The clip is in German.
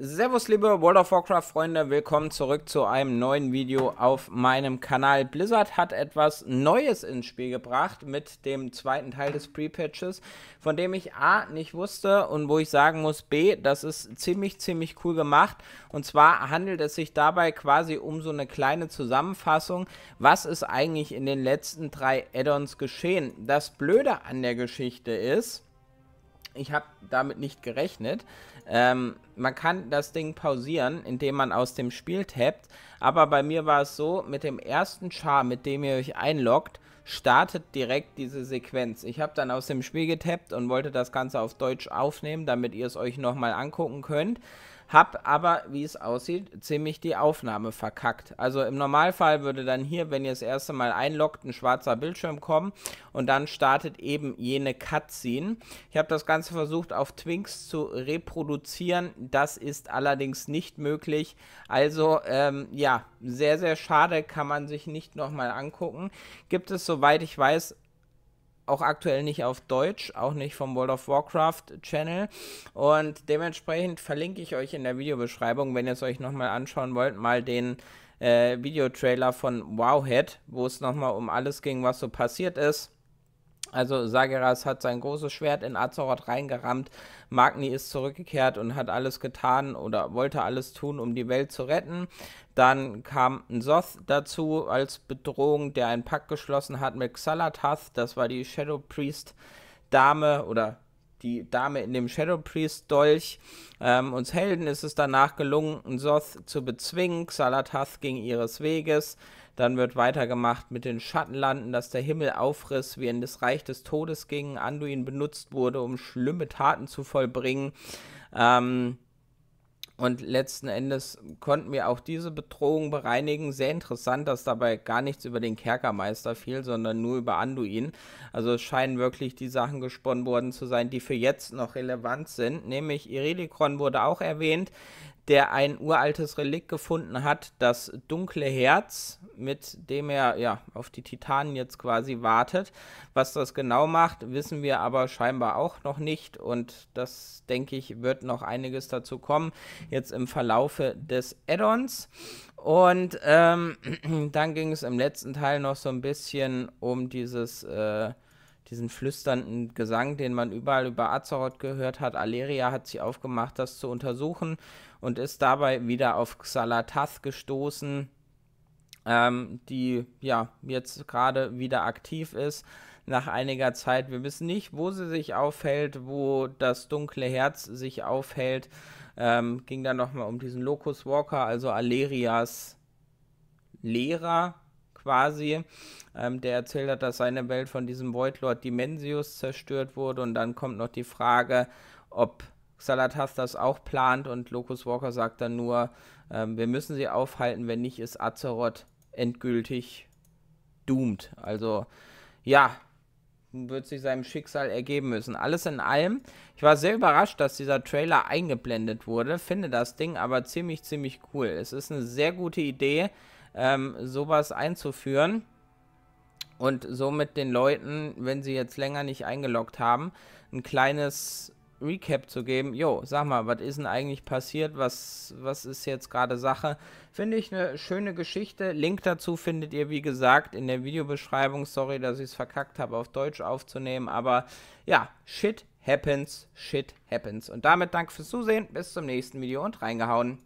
Servus liebe World of Warcraft Freunde, willkommen zurück zu einem neuen Video auf meinem Kanal. Blizzard hat etwas Neues ins Spiel gebracht mit dem zweiten Teil des Pre-Patches, von dem ich A nicht wusste und wo ich sagen muss B, das ist ziemlich, ziemlich cool gemacht. Und zwar handelt es sich dabei quasi um so eine kleine Zusammenfassung, was ist eigentlich in den letzten drei Add-ons geschehen. Das Blöde an der Geschichte ist, ich habe damit nicht gerechnet. Ähm, man kann das Ding pausieren, indem man aus dem Spiel tappt. Aber bei mir war es so, mit dem ersten Char, mit dem ihr euch einloggt, startet direkt diese Sequenz. Ich habe dann aus dem Spiel getappt und wollte das Ganze auf Deutsch aufnehmen, damit ihr es euch nochmal angucken könnt. Hab aber, wie es aussieht, ziemlich die Aufnahme verkackt. Also im Normalfall würde dann hier, wenn ihr das erste Mal einloggt, ein schwarzer Bildschirm kommen und dann startet eben jene Cutscene. Ich habe das Ganze versucht auf Twinks zu reproduzieren. Das ist allerdings nicht möglich. Also ähm, ja, sehr, sehr schade, kann man sich nicht nochmal angucken. Gibt es, soweit ich weiß, auch aktuell nicht auf Deutsch, auch nicht vom World of Warcraft Channel. Und dementsprechend verlinke ich euch in der Videobeschreibung, wenn ihr es euch nochmal anschauen wollt, mal den äh, Videotrailer von Wowhead, wo es nochmal um alles ging, was so passiert ist. Also Sageras hat sein großes Schwert in Azeroth reingerammt, Magni ist zurückgekehrt und hat alles getan oder wollte alles tun, um die Welt zu retten. Dann kam Soth dazu als Bedrohung, der einen Pakt geschlossen hat mit Xalatath, das war die Shadow Priest Dame oder die Dame in dem Shadow Priest Dolch. Ähm, uns Helden ist es danach gelungen, Soth zu bezwingen. Xalatath ging ihres Weges. Dann wird weitergemacht mit den Schattenlanden, dass der Himmel aufriss, wie in das Reich des Todes ging, Anduin benutzt wurde, um schlimme Taten zu vollbringen. Ähm, und letzten Endes konnten wir auch diese Bedrohung bereinigen. Sehr interessant, dass dabei gar nichts über den Kerkermeister fiel, sondern nur über Anduin. Also es scheinen wirklich die Sachen gesponnen worden zu sein, die für jetzt noch relevant sind. Nämlich Iridikron wurde auch erwähnt der ein uraltes Relikt gefunden hat, das dunkle Herz, mit dem er ja auf die Titanen jetzt quasi wartet. Was das genau macht, wissen wir aber scheinbar auch noch nicht und das denke ich wird noch einiges dazu kommen jetzt im Verlaufe des Addons. Und ähm, dann ging es im letzten Teil noch so ein bisschen um dieses äh, diesen flüsternden Gesang, den man überall über Azeroth gehört hat. Aleria hat sich aufgemacht, das zu untersuchen und ist dabei wieder auf Xalatath gestoßen, ähm, die ja jetzt gerade wieder aktiv ist nach einiger Zeit. Wir wissen nicht, wo sie sich aufhält, wo das dunkle Herz sich aufhält. Ähm, ging dann nochmal um diesen Locus Walker, also Alerias Lehrer, quasi, ähm, der erzählt hat, dass seine Welt von diesem Void Lord Dimensius zerstört wurde. Und dann kommt noch die Frage, ob Xalatas das auch plant. Und Locus Walker sagt dann nur, ähm, wir müssen sie aufhalten, wenn nicht ist Azeroth endgültig doomed. Also, ja, wird sich seinem Schicksal ergeben müssen. Alles in allem, ich war sehr überrascht, dass dieser Trailer eingeblendet wurde, finde das Ding aber ziemlich, ziemlich cool. Es ist eine sehr gute Idee, ähm, sowas einzuführen und somit den Leuten, wenn sie jetzt länger nicht eingeloggt haben, ein kleines Recap zu geben. Jo, sag mal, was ist denn eigentlich passiert? Was, was ist jetzt gerade Sache? Finde ich eine schöne Geschichte. Link dazu findet ihr, wie gesagt, in der Videobeschreibung. Sorry, dass ich es verkackt habe, auf Deutsch aufzunehmen. Aber ja, shit happens, shit happens. Und damit danke fürs Zusehen. Bis zum nächsten Video und reingehauen.